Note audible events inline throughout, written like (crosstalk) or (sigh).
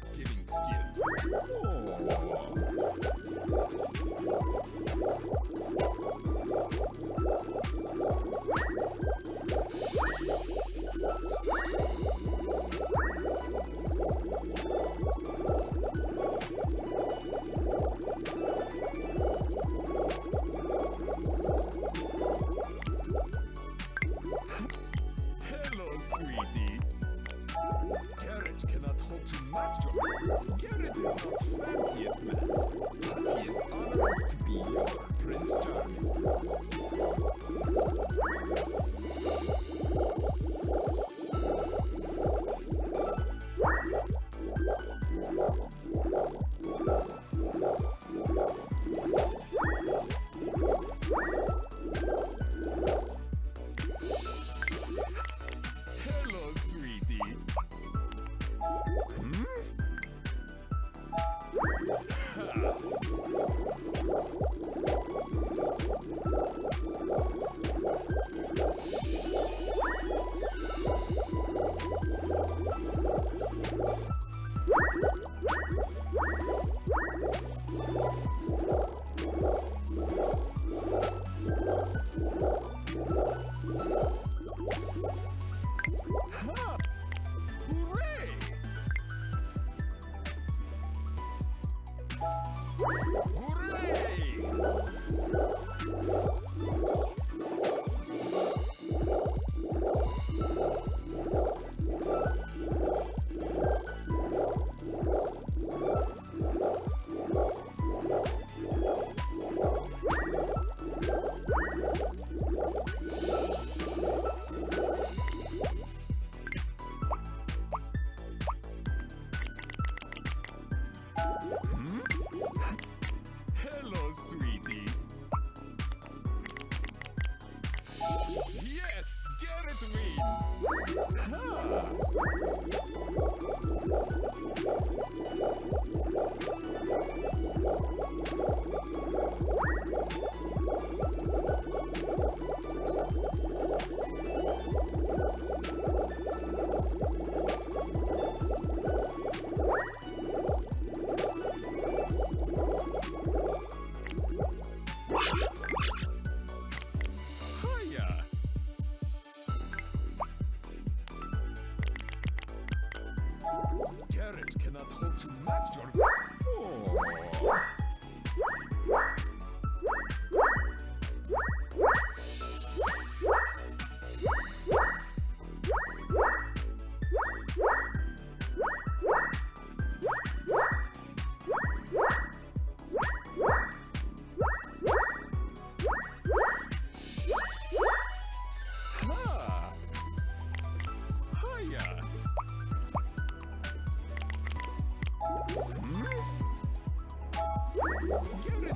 gift-giving skills. Oh. Hooray!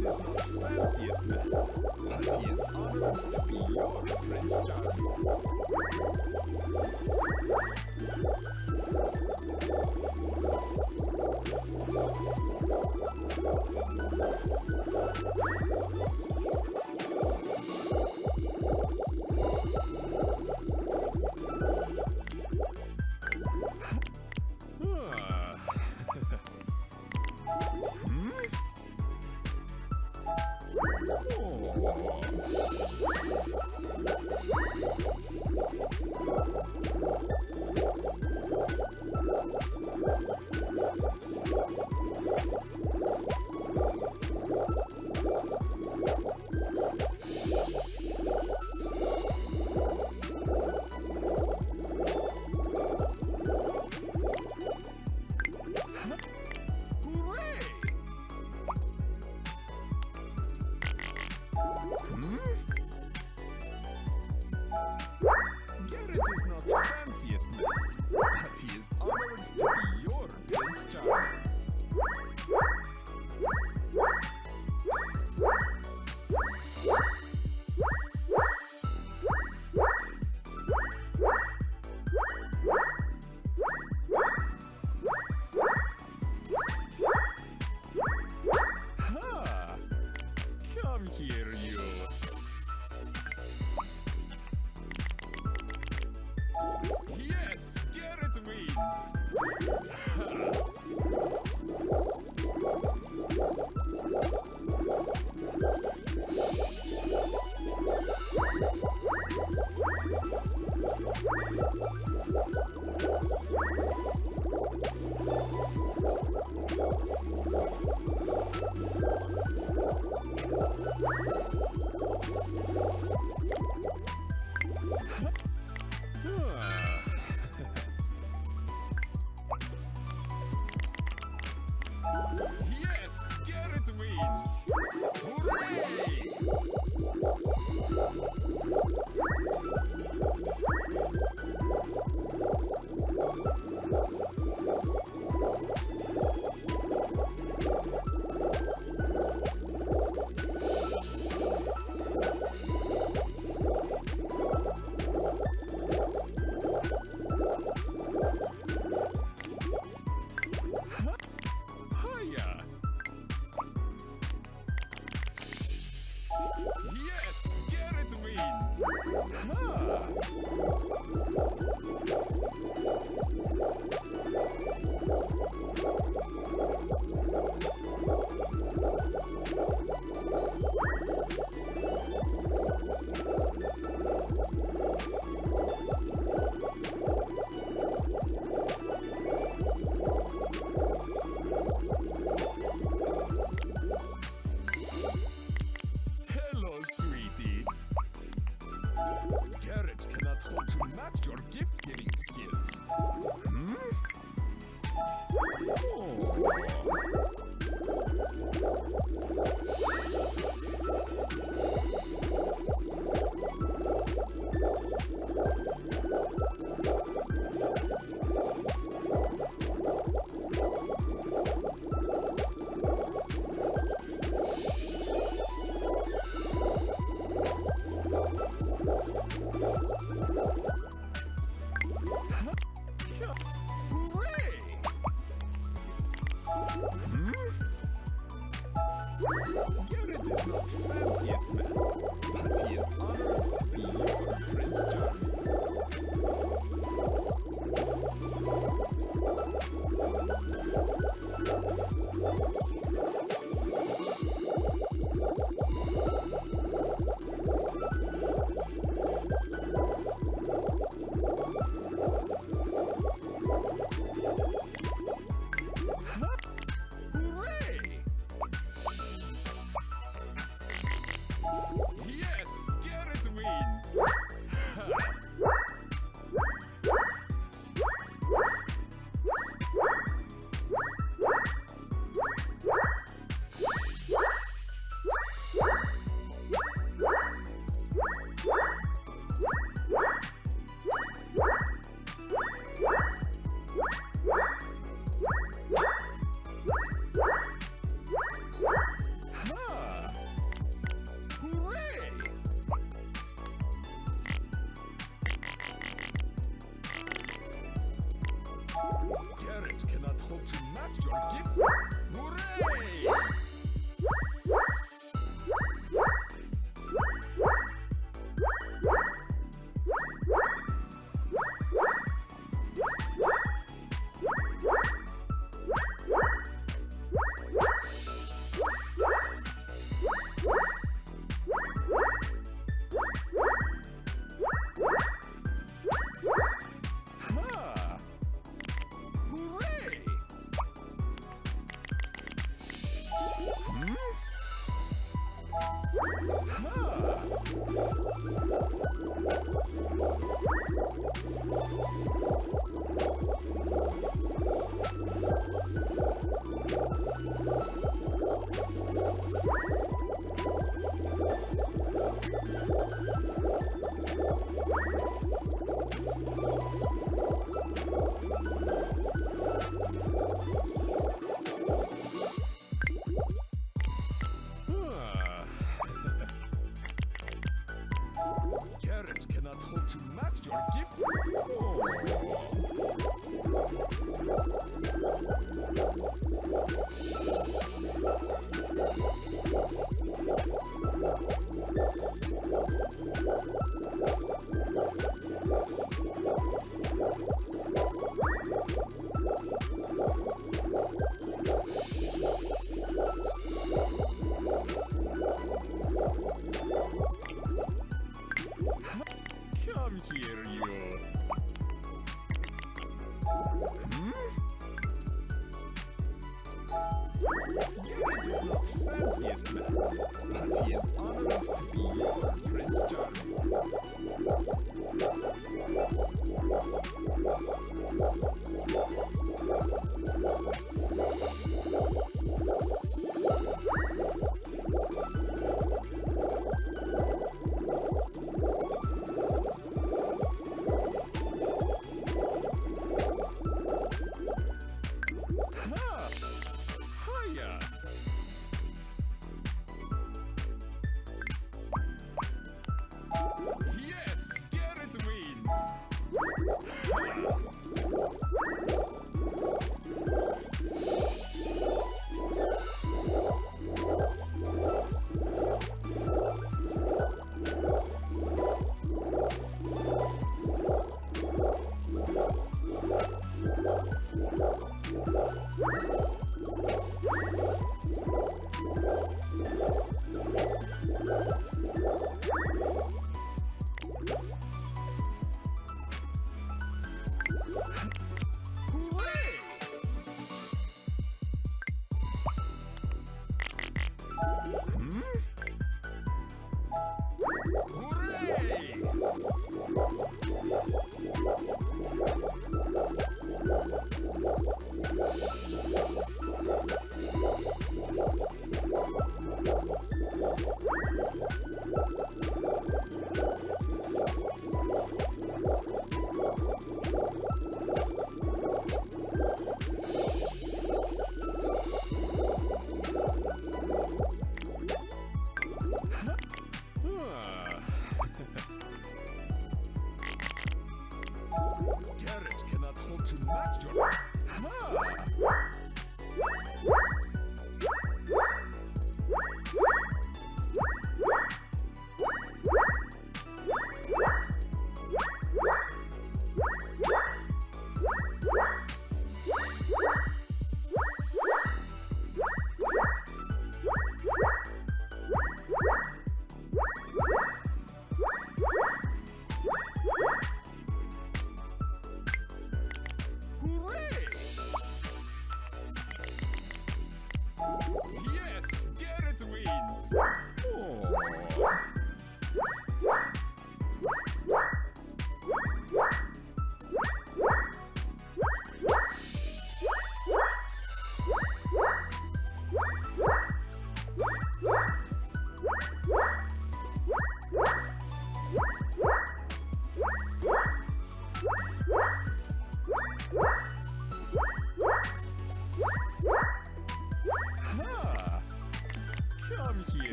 It is not fanciest man, but he is honored to be your Prince Charming.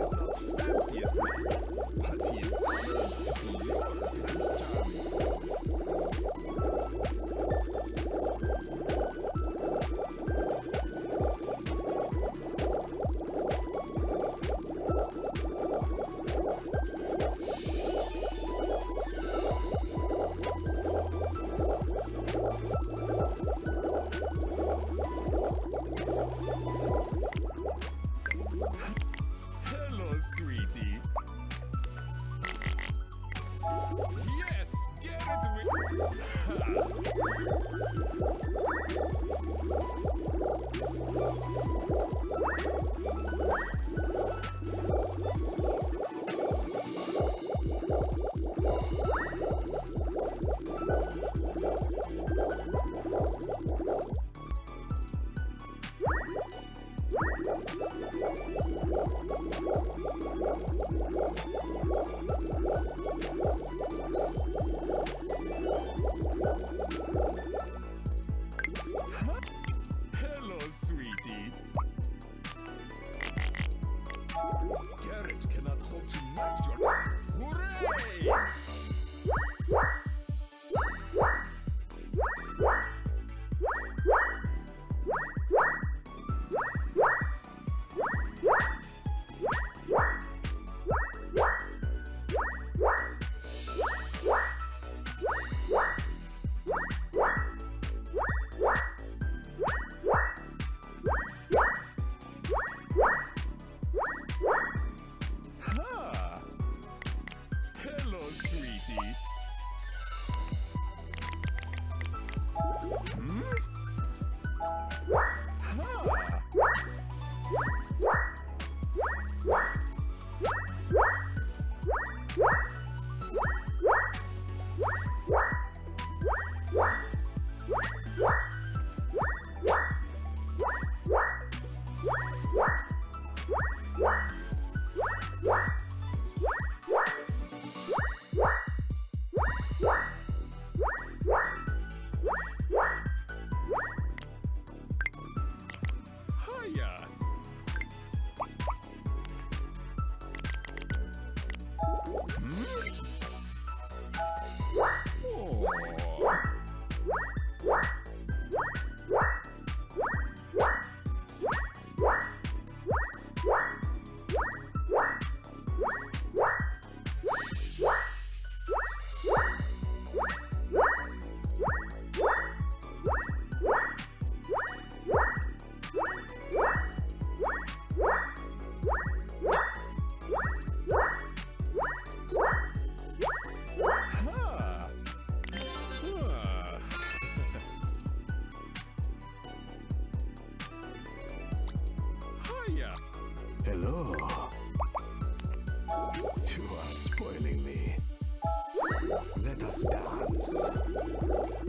is not fanciest man, but he is honored to be your Hello. You are spoiling me. Let us dance.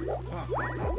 Oh,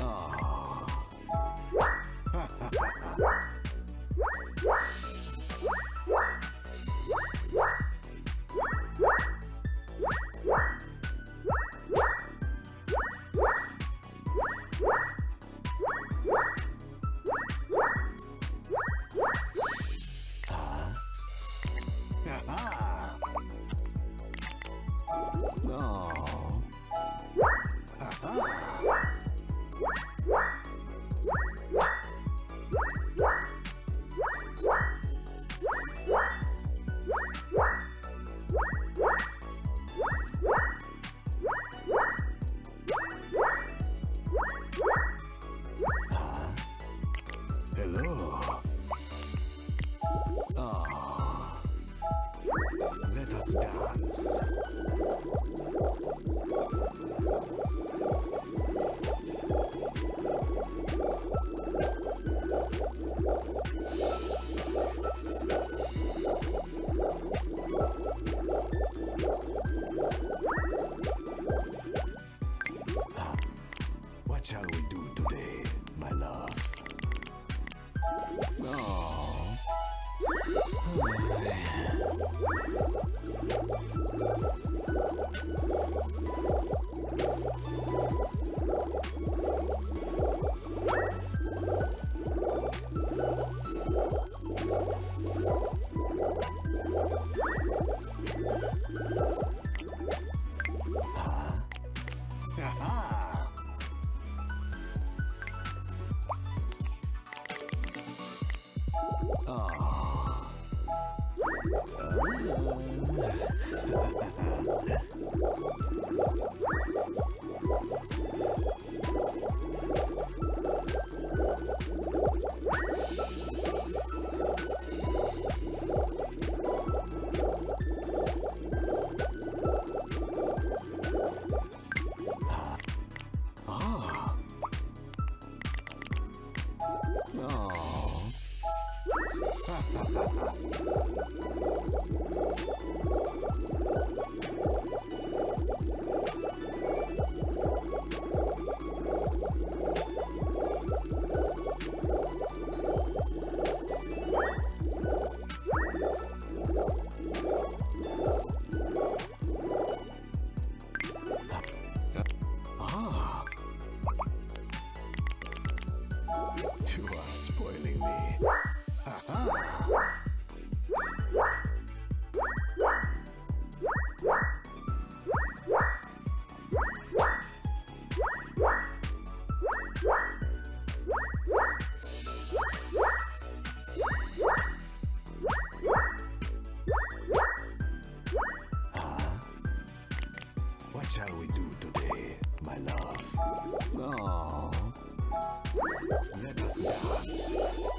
Ah. (laughs) Let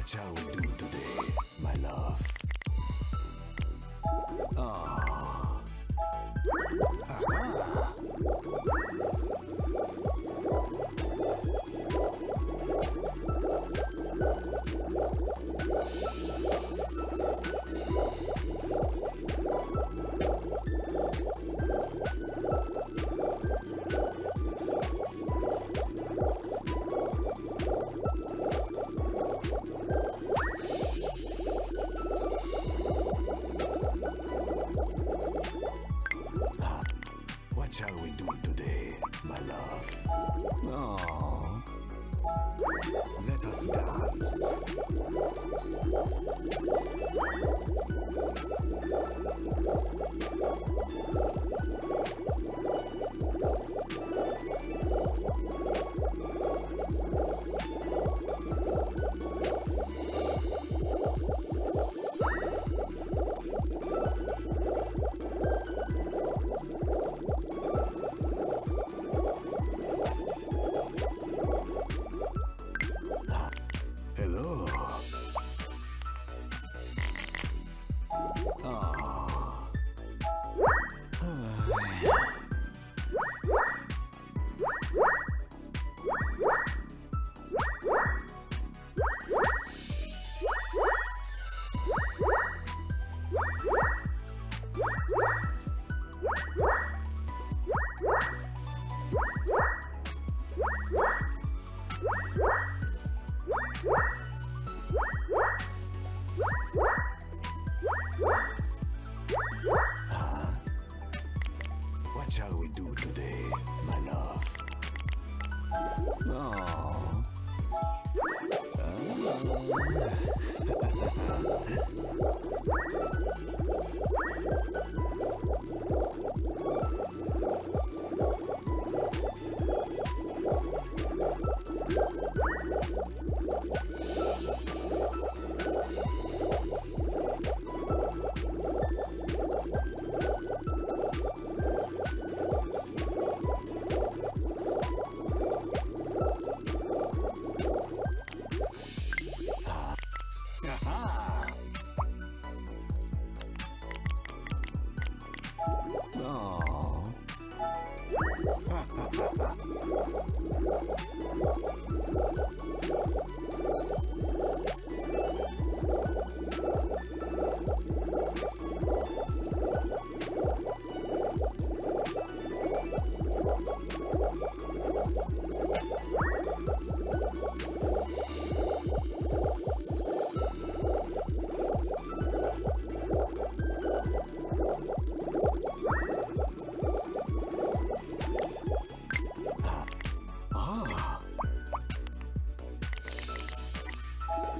What shall we do today, my love. Oh.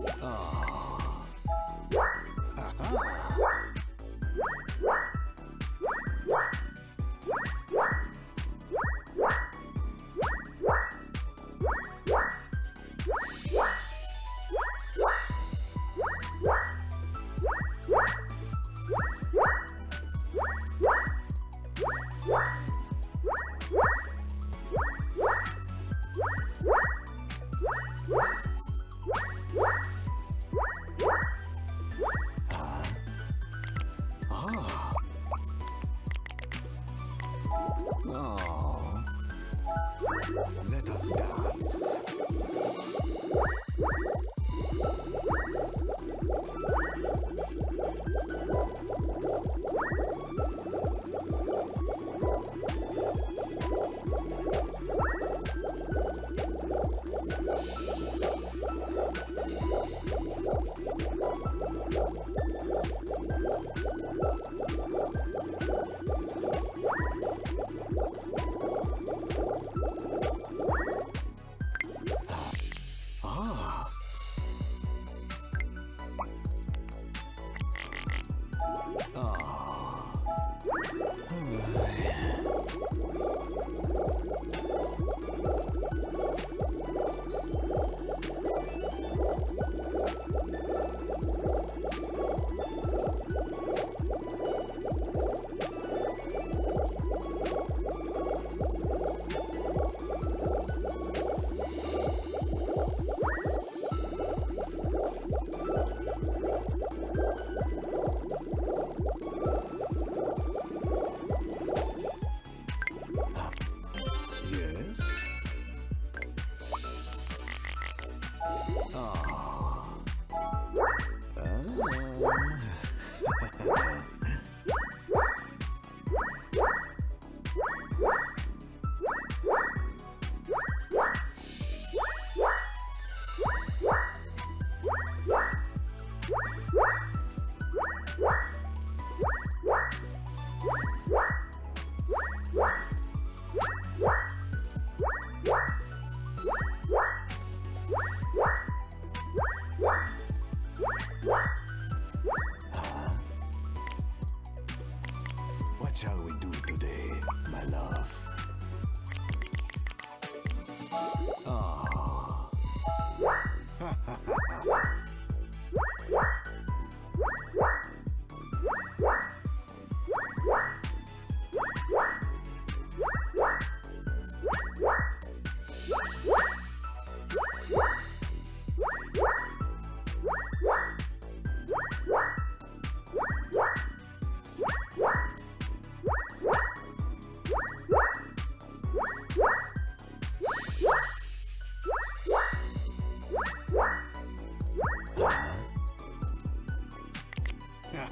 Ah. Aha. Ah.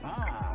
Ah.